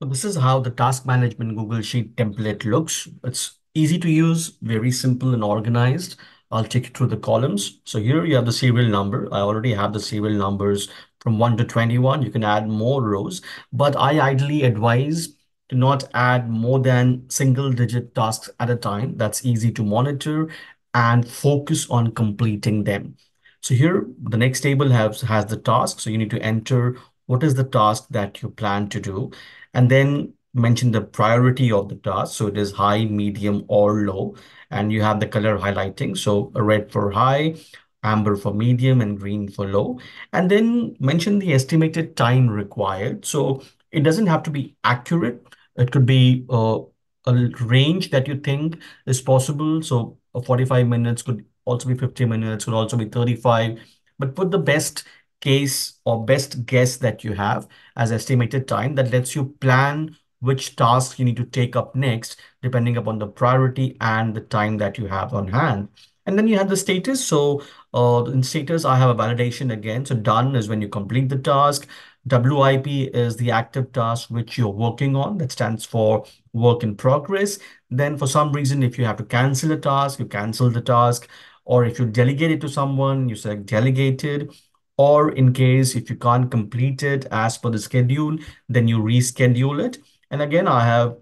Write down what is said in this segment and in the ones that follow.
This is how the task management Google Sheet template looks. It's easy to use, very simple and organized. I'll take you through the columns. So here you have the serial number. I already have the serial numbers from 1 to 21. You can add more rows, but I ideally advise to not add more than single digit tasks at a time. That's easy to monitor and focus on completing them. So here the next table has, has the task. So you need to enter what is the task that you plan to do and then mention the priority of the task. So it is high, medium, or low, and you have the color highlighting. So red for high, amber for medium, and green for low. And then mention the estimated time required. So it doesn't have to be accurate. It could be uh, a range that you think is possible. So 45 minutes could also be 50 minutes, could also be 35, but put the best case or best guess that you have as estimated time that lets you plan which tasks you need to take up next, depending upon the priority and the time that you have on hand. And then you have the status. So uh, in status, I have a validation again. So done is when you complete the task. WIP is the active task which you're working on. That stands for work in progress. Then for some reason, if you have to cancel a task, you cancel the task. Or if you delegate it to someone, you select delegated or in case if you can't complete it as per the schedule, then you reschedule it. And again, I have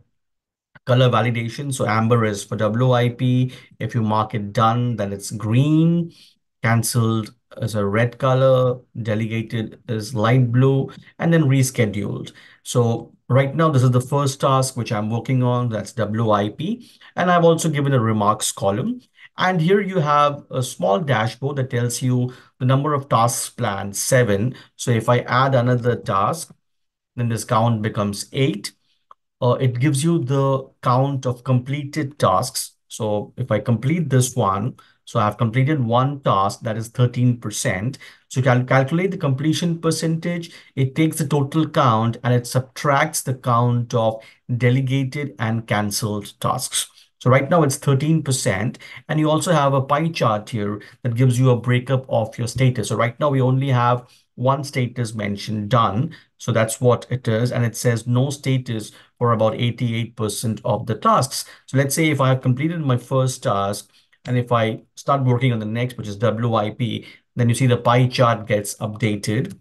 color validation. So amber is for WIP. If you mark it done, then it's green. Cancelled is a red color. Delegated is light blue. And then rescheduled. So right now, this is the first task which I'm working on. That's WIP. And I've also given a remarks column. And here you have a small dashboard that tells you the number of tasks planned, seven. So if I add another task, then this count becomes eight. Uh, it gives you the count of completed tasks. So if I complete this one, so I've completed one task that is 13%. So cal calculate the completion percentage. It takes the total count and it subtracts the count of delegated and canceled tasks. So right now it's 13%. And you also have a pie chart here that gives you a breakup of your status. So right now we only have one status mentioned done. So that's what it is. And it says no status for about 88% of the tasks. So let's say if I have completed my first task and if I start working on the next, which is WIP, then you see the pie chart gets updated.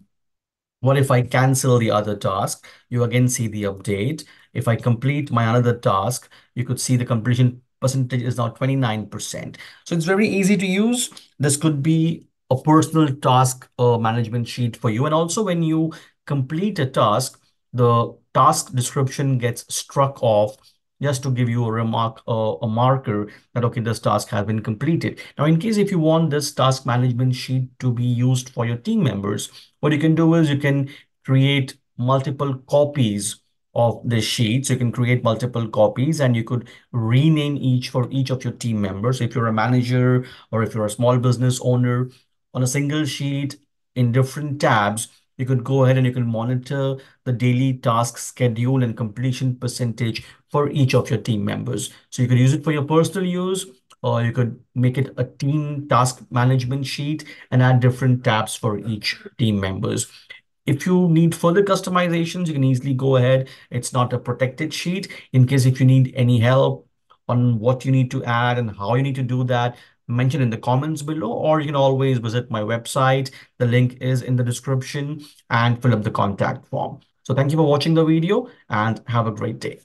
What if I cancel the other task? You again see the update. If I complete my another task, you could see the completion percentage is now 29%. So it's very easy to use. This could be a personal task uh, management sheet for you. And also when you complete a task, the task description gets struck off just to give you a remark, uh, a marker that, okay, this task has been completed. Now, in case if you want this task management sheet to be used for your team members, what you can do is you can create multiple copies of the sheet. So you can create multiple copies and you could rename each for each of your team members. If you're a manager or if you're a small business owner on a single sheet in different tabs, you could go ahead and you can monitor the daily task schedule and completion percentage for each of your team members. So you could use it for your personal use or you could make it a team task management sheet and add different tabs for each team members. If you need further customizations, you can easily go ahead. It's not a protected sheet. In case if you need any help on what you need to add and how you need to do that, mention in the comments below, or you can always visit my website. The link is in the description and fill up the contact form. So thank you for watching the video and have a great day.